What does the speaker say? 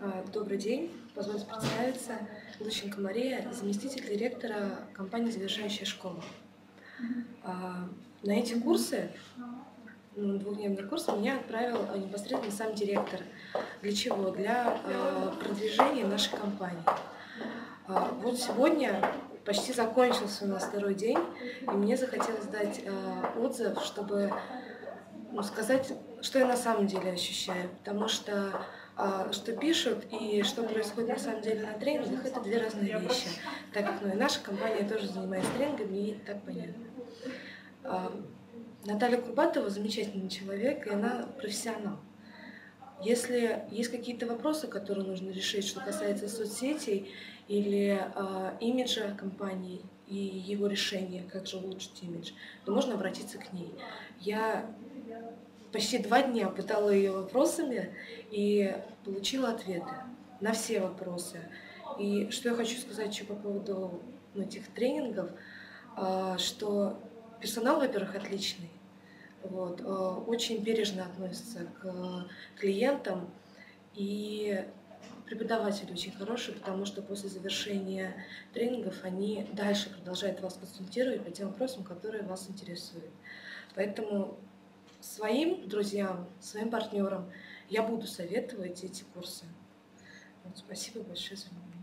А, добрый день, позвольте представиться. Лученко Мария, заместитель директора компании «Завершающая школа». А, на эти курсы, двухдневный курс, меня отправил непосредственно сам директор. Для чего? Для а, продвижения нашей компании. Вот сегодня почти закончился у нас второй день, и мне захотелось дать отзыв, чтобы ну, сказать, что я на самом деле ощущаю, потому что что пишут и что происходит на самом деле на тренингах, это две разные вещи. Так как ну, и наша компания тоже занимается тренингами, и так понятно. А, Наталья Курбатова замечательный человек, и она профессионал. Если есть какие-то вопросы, которые нужно решить, что касается соцсетей или э, имиджа компании и его решения, как же улучшить имидж, то можно обратиться к ней. Я почти два дня пытала ее вопросами и получила ответы на все вопросы. И что я хочу сказать еще по поводу ну, этих тренингов, а, что персонал, во-первых, отличный, вот, а, очень бережно относится к клиентам, и преподаватели очень хорошие, потому что после завершения тренингов они дальше продолжают вас консультировать по тем вопросам, которые вас интересуют. Поэтому своим друзьям, своим партнерам я буду советовать эти курсы. Вот, спасибо большое за внимание.